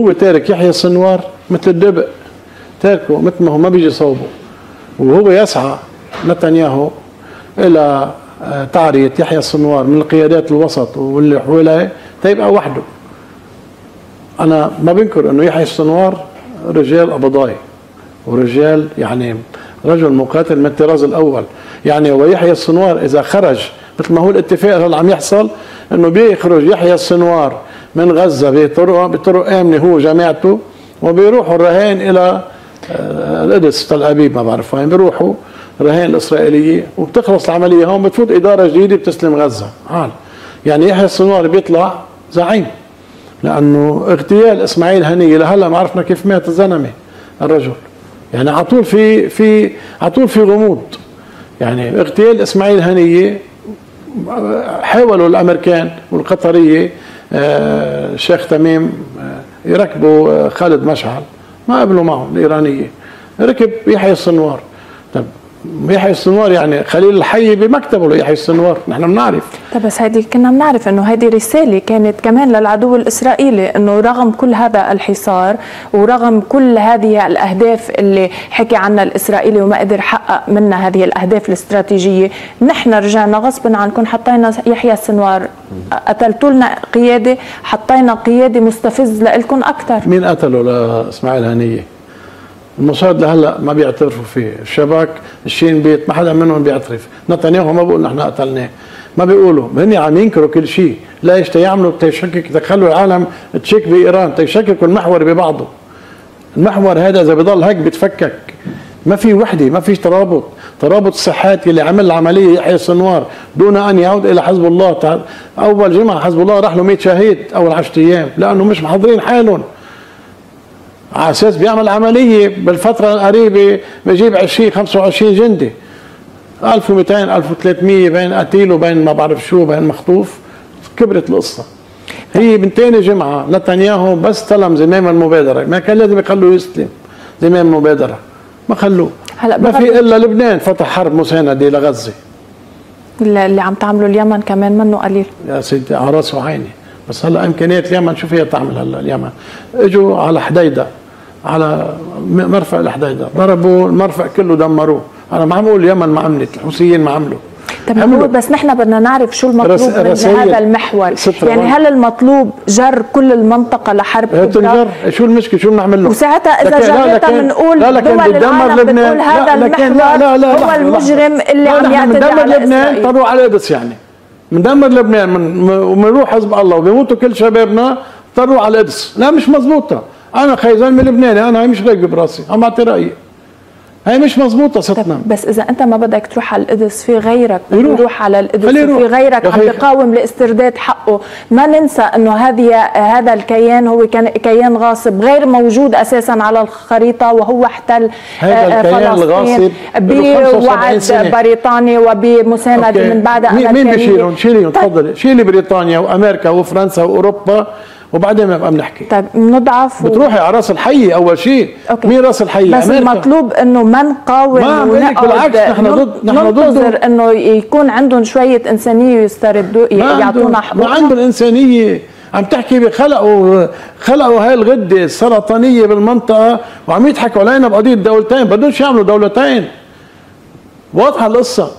هو تارك يحيى السنوار مثل الدبق تاركه مثل ما هو ما بيجي صوبه. وهو يسعى نتنياهو إلى آه، تعرية يحيى السنوار من القيادات الوسط واللي حواليه تيبقى وحده. أنا ما بنكر إنه يحيى السنوار رجال قبضاي ورجال يعني رجل مقاتل من الطراز الأول. يعني ويحيى السنوار إذا خرج مثل ما هو الاتفاق اللي عم يحصل إنه بيخرج يحيى السنوار من غزة بطرق بطرق آمنة هو وجماعته وبيروحوا الرهان إلى آه، القدس تل أبيب ما بعرف وين بيروحوا رهان الإسرائيلية وبتخلص العملية. هون بتفوت إدارة جديدة بتسلم غزة. عال يعني يحيى السنوار بيطلع زعيم لأنه اغتيال إسماعيل هنية لهلا ما عرفنا كيف مات الزلمة الرجل. يعني على طول في في على طول في غموض. يعني اغتيال إسماعيل هنية حاولوا الأمريكان والقطرية آه، الشيخ تميم آه، يركبوا آه، خالد مشعل ما قبلوا معهم الإيرانية. ركب يحيى السنوار طب يحيى السنوار يعني خليل الحي بمكتبه ليحيى السنوار. نحن بنعرف. طب بس هذه كنا بنعرف إنه هذه رسالة كانت كمان للعدو الإسرائيلي إنه رغم كل هذا الحصار ورغم كل هذه الأهداف اللي حكي عنها الإسرائيلي وما قدر يحقق منها هذه الأهداف الاستراتيجية نحن رجعنا غصبا عنكم حطينا يحيى السنوار. قتلتوا لنا قيادة حطينا قيادة مستفز لكم أكثر مين قتله؟ لاسماعيل هنيه الموساد لهلا ما بيعترفوا فيه الشباك الشين بيت ما حدا منهم بيعترف. نتنياهو ما بقول نحن قتلناه ما بيقولوا. هن عم ينكروا كل شيء. ليش؟ تيعملوا تيشكك تخلوا العالم تشك بإيران. تيشككوا المحور ببعضه. المحور هذا إذا بضل هيك بتفكك. ما في وحدة ما في ترابط. ترابط الصحات اللي عمل العملية يحيى السنوار دون أن يعود إلى حزب الله. أول جمعة حزب الله راح له 100 شهيد أول 10 أيام لأنه مش محضرين حالهم. على أساس بيعمل عملية بالفترة القريبة بجيب 20 25 جندي. 1200 1300 بين قتيل وبين ما بعرف شو بين مخطوف. كبرت القصة. هي من ثاني جمعة نتنياهو بس استلم زمام المبادرة. ما كان لازم يخلوه يستلم زمام المبادرة. ما خلوه. هلا ما في إلا لبنان فتح حرب مسانده لغزة. اللي عم تعمله اليمن كمان منه قليل. يا سيدي على راسي وعيني. بس هلا امكانيات اليمن شو فيها تعمل هلا اليمن؟ إجوا على حديدة. على مرفأ الحديدة ضربوا المرفأ كله دمروه. أنا ما عم أقول اليمن ما عملت الحوثيين ما عملوا طب هو بس نحن بدنا نعرف شو المطلوب من هذا المحور. يعني هل المطلوب جر كل المنطقة لحرب تنجر. شو المشكلة؟ شو بنعمل له؟ وساعتها إذا جريتها بنقول لا لكن العالم بتقول هذا لا المحور لا لا لا هو المجرم اللي عم يعتدي على لبنان. طلعوا على القدس يعني. بندمر لبنان. وبنروح حزب الله. وبيموتوا كل شبابنا. طلعوا على القدس لا مش مزبوطه أنا خيزان من لبناني أنا هي مش راكبه براسي عم أعطي رأيي. هي مش مزبوطه ستنا بس إذا أنت ما بدك تروح على القدس في غيرك يروح. على القدس وفي غيرك عم بيقاوم لاسترداد حقه. ما ننسى إنه هذه هذا الكيان هو كان كيان غاصب غير موجود أساسا على الخريطة وهو احتل هذا آه، الكيان الغاصب بوعد بريطاني وبمساندة من بعد مين بيشيلهم شيلهم طيب. تفضلي. شيلي بريطانيا وأمريكا وفرنسا وأوروبا. وبعدين بنبقى بنحكي. طيب بنضعف بتروحي على راس الحي أول شيء. أوكي. مين راس الحي؟ بس أمريكا. المطلوب إنه ما نقاوم ما بالعكس نحن ضد نحن ضد إنه يكون عندهم شوية إنسانية ويستردوا يعطونا حقوق ما عندهم إنسانية. عم تحكي بخلقوا خلقوا هاي الغدة السرطانية بالمنطقة وعم يضحكوا علينا بقضية دولتين بدهم يعملوا دولتين. واضحة القصة.